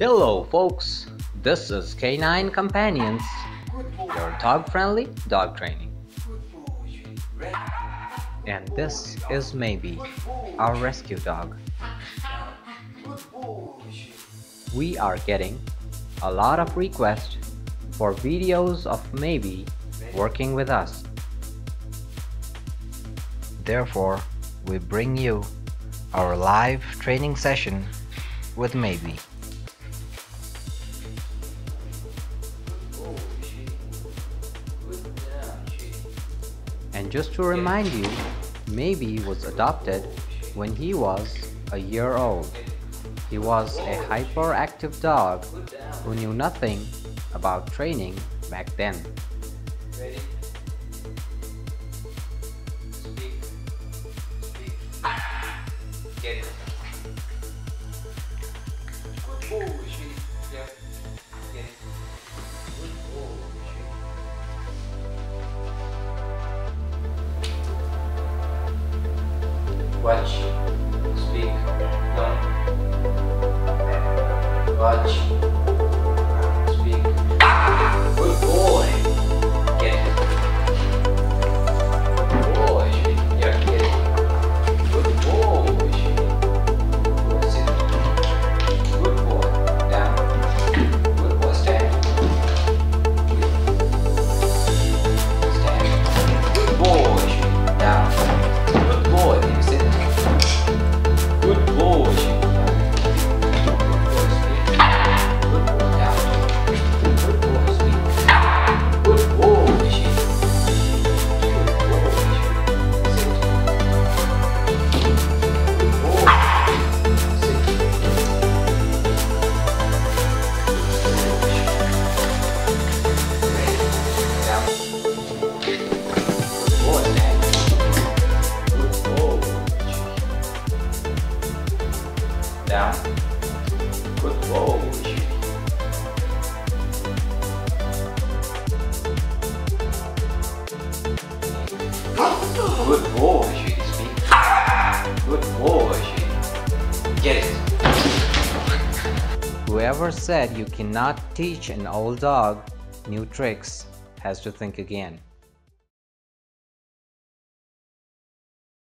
Hello folks, this is Canine Companions, your dog-friendly dog training. And this is Maybe, our rescue dog. We are getting a lot of requests for videos of Maybe working with us. Therefore, we bring you our live training session with Maybe. And just to remind you, Maybe was adopted when he was a year old. He was a hyperactive dog who knew nothing about training back then. Ready? Speak. Speak. Get it. Watch. Speak. No. Watch. Down. Good boy. Good boy, sweetie. Speak. Good boy, sweetie. Get it. Whoever said you cannot teach an old dog new tricks has to think again.